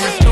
morning.